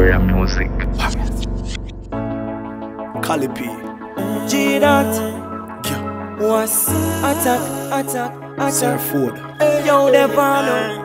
Warrior Music. Cali P. G dot Yeah. was attack, attack, Sir attack. Ford. Yo, Devano.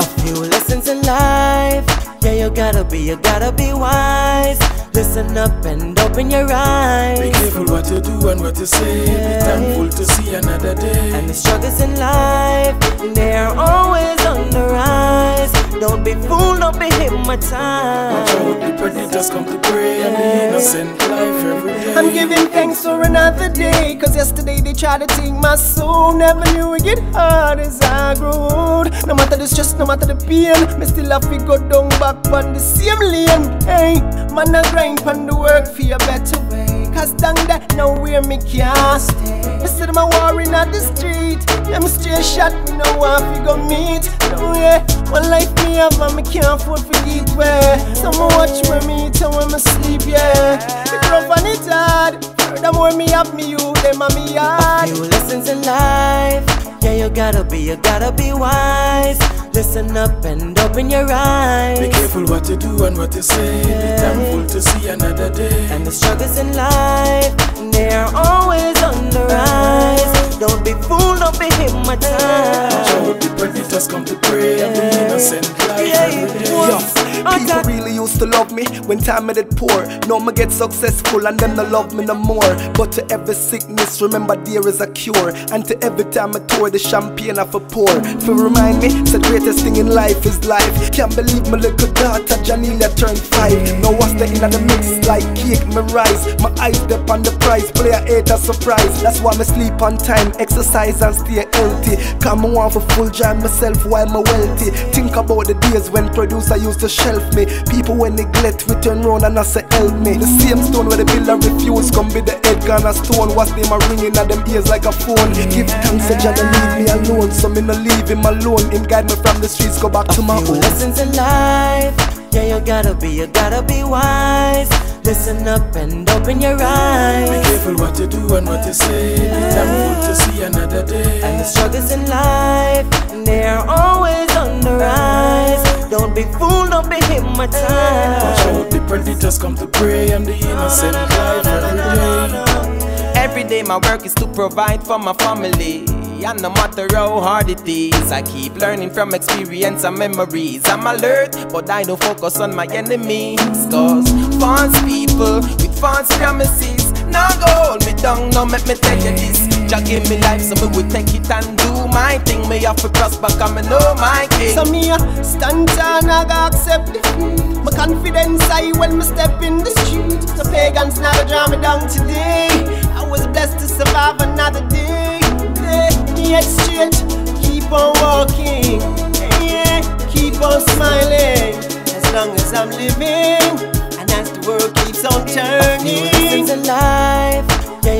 A few lessons in life. Yeah, you gotta be, you gotta be wise. Listen up and open your eyes. Be careful what you do and what you say. Be thankful to see another day. And the struggles in life, they are always on the rise. Don't be fooled, don't be Watch hypnotized. out, the predators come to prey and the innocent life every day. I'm giving thanks for another day. Cause yesterday they tried to take my soul. Never knew it get hard as I grew. No matter the stress, no matter the pain, me still have to go down back on the same lane. Hey, man, I grind on the work for a better way. Cause down there, nowhere me can't stay. Instead of my war in the street, them straight shot, me no want to go meet. No, yeah, one life me have, and me can't afford to eat where. Someone watch where me eat and when me sleep, yeah. It rough and it hard. Furthermore, me have me you, them and me hard. Few lessons in life, yeah, you gotta be, you gotta be wise. Listen up and open your eyes. Be careful what you do and what you say. Be thankful to see another day. And the struggles in life, they are always on the rise. Don't be fooled, don't be hypnotized. out, the predators come to prey and the innocent life every day. Yo, people really used to love me when time made it poor. Now me get successful and them no love me no more. But to every sickness, remember there is a cure. And to every time I tour the champagne off a pour. For remind me, the greatest thing in life is life. Can't believe my little daughter Janelia turned five. Now what's the in the mix like cake, me rise. My eyes dip on the prize, play a eight a surprise. That's why me sleep on time, exercise and stay healthy. Come on for full joy myself while me wealthy. Think about the days when producer used to shelf me. People when neglect, we turn round and I say help me. The same stone where the builder refuse, come be the head gonna stone. What's name a ringing at them ears like a phone. Give thanks to Jah to leave me alone, so me no leave him alone. Him guide me from the streets, go back to my Few own. lessons in life, yeah, you gotta be, you gotta be wise. Listen up and open your eyes. Be careful what you do and what you say. Be thankful to see another day. And the struggles in life, they are always on the rise. Don't be fooled, don't be hypnotized. Watch out, the predators come to prey and the innocent life every day. Every day my work is to provide for my family. And no matter how hard it is, I keep learning from experience and memories. I'm alert, but I don't focus on my enemies. Cause false people with false promises. Now go hold me down, now make me tell you this. Jah give me life, so me will take it and do my thing. Me have to prosper, cause me know my king. So me a stand and I go accept defeat. My confidence I when me step in the street. The pagans now draw me down today. I was blessed to survive another day. Day, Yet straight, keep on walking. Yeah, keep on smiling. As long as I'm living, and as the world keeps on turning.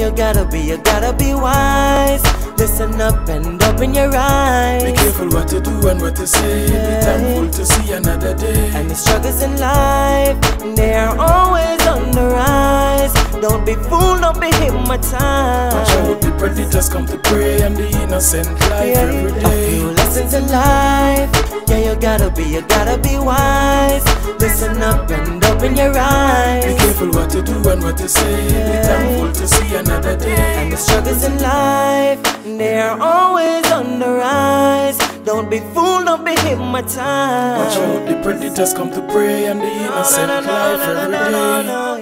You gotta be, you gotta be wise. Listen up and open your eyes. Be careful what you do and what you say. Be thankful to see another day. And the struggles in life, they are always on the rise. Don't be fooled, don't be hypnotized. Watch out, the predators come to prey and the innocent life every day. Lessons in life, yeah, you gotta be, you gotta be wise. Listen up and open your eyes Be careful what you do and what you say. Be thankful to see another day And the struggles in life, they are always on the rise. Don't be fooled, don't be time. Watch hypnotized. out, the predators come to prey and the innocent life every day.